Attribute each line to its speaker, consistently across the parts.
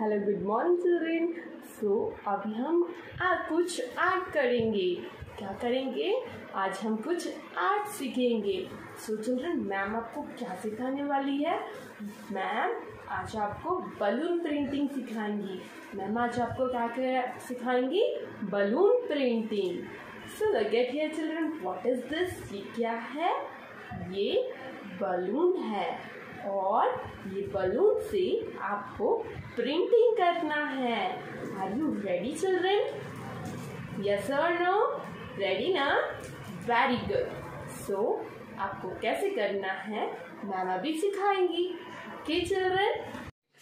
Speaker 1: Hello, good morning children. So अभी हम आज कुछ आर्ट करेंगे। क्या करेंगे? आज हम कुछ आर्ट सीखेंगे। सो चिल्ड्रेन, मैम आपको क्या सिखाने वाली है? मैम, आज आपको बलून प्रिंटिंग सिखाएँगी। मैम, आज आपको क्या सिखाएँगी? Balloon printing so get here children what is this ये क्या है? ये बलून है। और ये बलून से आपको प्रिंटिंग करना है। Are you ready children yes और नो रेडी ना? वेरी गुड सो आपको कैसे करना है? मैम अभी सिखाएँगी। Okay children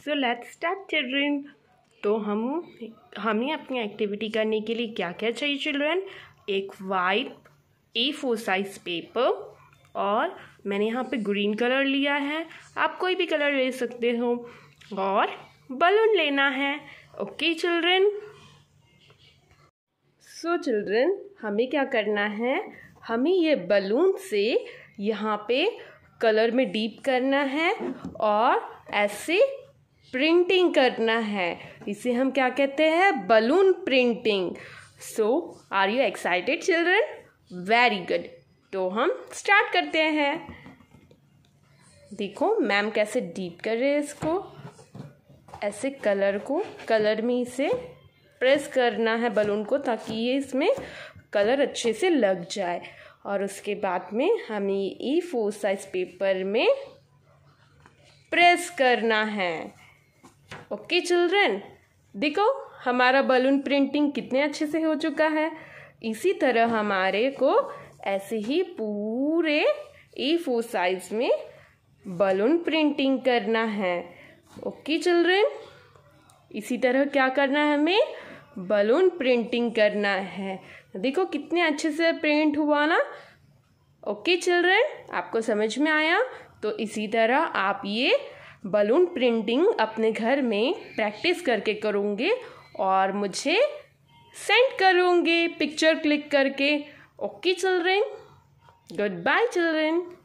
Speaker 1: so let's start children तो हम, हमें अपनी एक्टिविटी करने के लिए क्या क्या चाहिए चिल्ड्रन एक white A four size paper और मैंने यहाँ पे ग्रीन कलर लिया है। आप कोई भी कलर ले सकते हो और बलून लेना है। ओके चिल्ड्रन सो चिल्ड्रन हमें क्या करना है? हमें ये बलून से यहाँ पे कलर में डीप करना है और ऐसे प्रिंटिंग करना है। इसे हम क्या कहते हैं? Balloon printing so are you excited children very good तो हम स्टार्ट करते हैं। देखो मैम कैसे डीप कर रहे हैं इसको। ऐसे कलर को कलर में इसे प्रेस करना है बलून को ताकि ये इसमें कलर अच्छे से लग जाए। और उसके बाद में हमें ई फोर साइज़ पेपर में प्रेस करना है। ओके चिल्ड्रन देखो, हमारा बलून प्रिंटिंग कितने अच्छे से हो चुका है। इसी तरह हमारे को ऐसे ही पूरे ए फोर साइज़ में बलून प्रिंटिंग करना है। ओके चिल्ड्रेन इसी तरह क्या करना है हमें? बलून प्रिंटिंग करना है। देखो, कितने अच्छे से प्रिंट हुआ ना। ओके चिल्ड्रेन आपको समझ में आया? तो इसी तरह आप ये बलून प्रिंटिंग अपने घर में प्रैक्टिस करके करोगे और मुझे सेंड करोगे पिक्चर क्लिक करके। Okay, children? Goodbye, children.